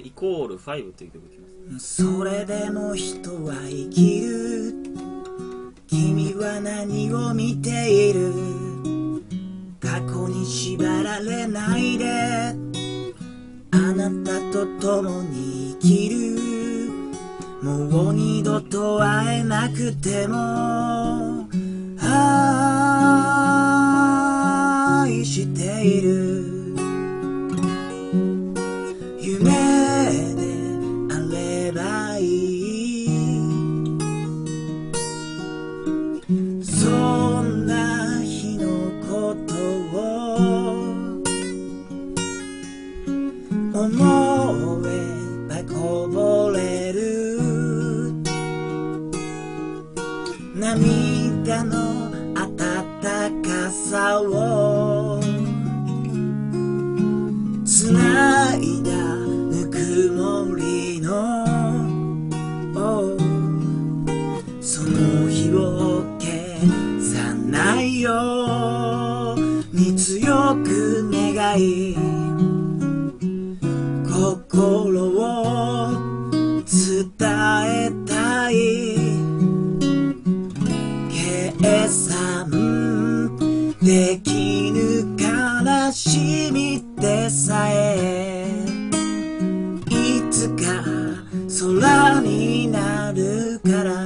イコール5という曲きます。それでも人は生きる。君は何を見ている。過去に縛られないで。あなたと共に生きる。もう二度と会えなくても。愛している。思えばこぼれる。涙の温かさをつないだぬくもりの。その日を消さないように強く願い。えたい。計算できぬ悲しみでさえ。いつか空になるから「